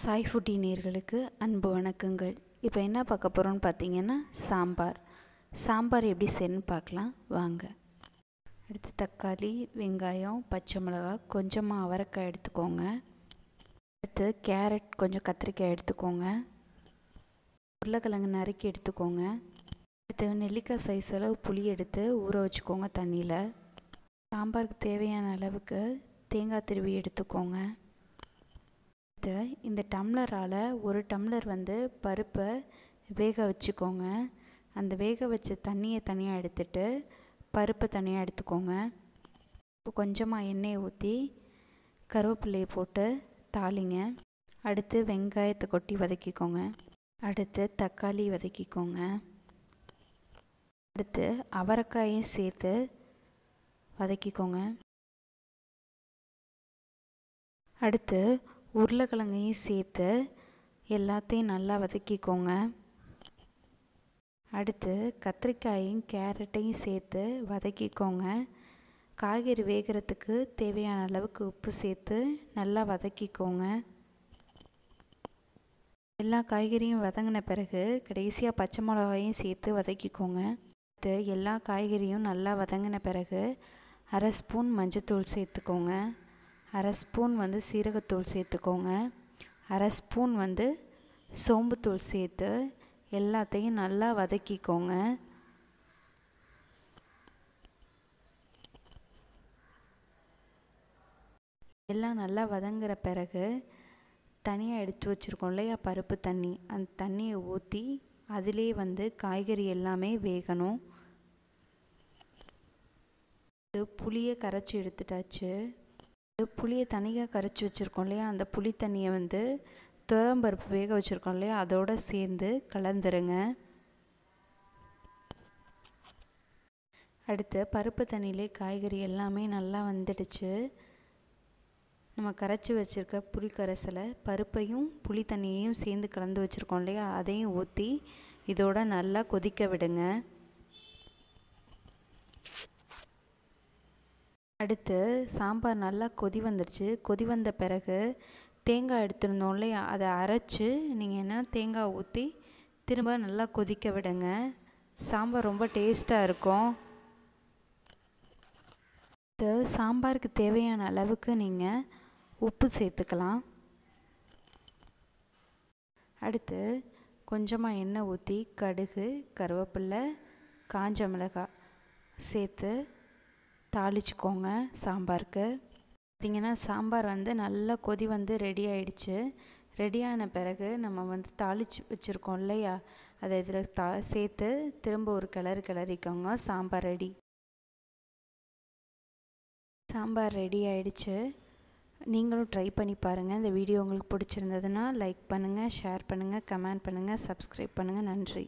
Sai foodie நேர்களுக்கு அன்பு வணக்கங்கள். இப்போ என்ன பார்க்க போகிறோம்னு பார்த்தீங்கன்னா சாம்பார். சாம்பார் எப்படி செய்யணும்னு பார்க்கலாம். வாங்க. அடுத்து தக்காளி வெங்காயம் பச்சை மிளகாய் கொஞ்சமாக அவரைக்காய் எடுத்துக்கோங்க. அடுத்து கேரட் கொஞ்சம் கத்திரிக்காய் எடுத்துக்கோங்க. உருளைக்கிழங்கு நறுக்கி எடுத்துக்கோங்க. அடுத்து நெல்லிக்காய் சைஸ் அளவு புளி எடுத்து ஊற வச்சுக்கோங்க தண்ணியில். சாம்பாருக்கு தேவையான அளவுக்கு தேங்காய் திருவி எடுத்துக்கோங்க. அடுத்து இந்த டம்ளரால் ஒரு டம்ளர் வந்து பருப்பை வேக வச்சுக்கோங்க. அந்த வேக வச்ச தண்ணியை தனியாக எடுத்துட்டு பருப்பை தனியாக எடுத்துக்கோங்க. இப்போ கொஞ்சமாக எண்ணெயை ஊற்றி கருவேப்பிலையை போட்டு தாளிங்க. அடுத்து வெங்காயத்தை கொட்டி வதக்கிக்கோங்க. அடுத்து தக்காளி வதக்கிக்கோங்க. அடுத்து அவரைக்காயும் சேர்த்து வதக்கிக்கோங்க. அடுத்து உருளைக்கிழங்கையும் சேர்த்து எல்லாத்தையும் நல்லா வதக்கிக்கோங்க. அடுத்து கத்திரிக்காயும் கேரட்டையும் சேர்த்து வதக்கிக்கோங்க. காய்கறி வேகிறதுக்கு தேவையான அளவுக்கு உப்பு சேர்த்து நல்லா வதக்கிக்கோங்க. எல்லா காய்கறியும் வதங்கின பிறகு கடைசியாக பச்சை மிளகாயும் சேர்த்து வதக்கிக்கோங்க. அடுத்து எல்லா காய்கறியும் நல்லா வதங்கின பிறகு அரை ஸ்பூன் மஞ்சத்தூள் சேர்த்துக்கோங்க. அரை ஸ்பூன் வந்து சீரகத்தூள் சேர்த்துக்கோங்க. அரை ஸ்பூன் வந்து சோம்புத்தூள் சேர்த்து எல்லாத்தையும் நல்லா வதக்கிக்கோங்க. எல்லாம் நல்லா வதங்குற பிறகு தனியாக எடுத்து வச்சுருக்கோம் இல்லையா? பருப்பு தண்ணி. அந்த தண்ணியை ஊற்றி அதிலே வந்து காய்கறி எல்லாமே வேகணும். புளியை கரைச்சி எடுத்துட்டாச்சு. புளியை தனியாக கரைச்சி வச்சுருக்கோம் இல்லையா? அந்த புளி தண்ணியை வந்து துவரம்பருப்பு வேக வச்சுருக்கோம் இல்லையா? அதோடு சேர்ந்து கலந்துருங்க. அடுத்து பருப்பு தண்ணியிலே காய்கறி எல்லாமே நல்லா வந்துடுச்சு. நம்ம கரைச்சி வச்சுருக்க புளி கரைசலை பருப்பையும் புளி தண்ணியையும் சேர்ந்து கலந்து வச்சுருக்கோம் இல்லையா? அதையும் ஊற்றி இதோட நல்லா கொதிக்க விடுங்க. அடுத்து சாம்பார் நல்லா கொதி வந்துடுச்சு கொதி வந்த பிறகு தேங்காய் எடுத்துருந்தோம் இல்லையா? அதை அரைச்சி நீங்கள் என்ன தேங்காய் ஊற்றி திரும்ப நல்லா கொதிக்க விடுங்க. சாம்பார் ரொம்ப டேஸ்ட்டாக இருக்கும். அடுத்து சாம்பாருக்கு தேவையான அளவுக்கு நீங்கள் உப்பு சேர்த்துக்கலாம். அடுத்து கொஞ்சமாக எண்ணெய் ஊற்றி கடுகு கருவேப்பில்லை காஞ்ச மிளகாய் சேர்த்து தாளிச்சுக்கோங்க சாம்பாருக்கு. பார்த்திங்கன்னா சாம்பார் வந்து நல்லா கொதி வந்து ரெடி ஆயிடுச்சு. ரெடியான பிறகு நம்ம வந்து தாளிச்சு வச்சுருக்கோம் இல்லையா? அதை இதில் தா சேர்த்து திரும்ப ஒரு கிளறு கிளறிக்கோங்க சாம்பார் ரெடி சாம்பார் ரெடி ஆயிடுச்சு. நீங்களும் ட்ரை பண்ணி பாருங்கள் இந்த வீடியோ உங்களுக்கு பிடிச்சிருந்ததுன்னா லைக் பண்ணுங்கள் ஷேர் பண்ணுங்கள் கமெண்ட் பண்ணுங்கள் சப்ஸ்கிரைப் பண்ணுங்கள் நன்றி.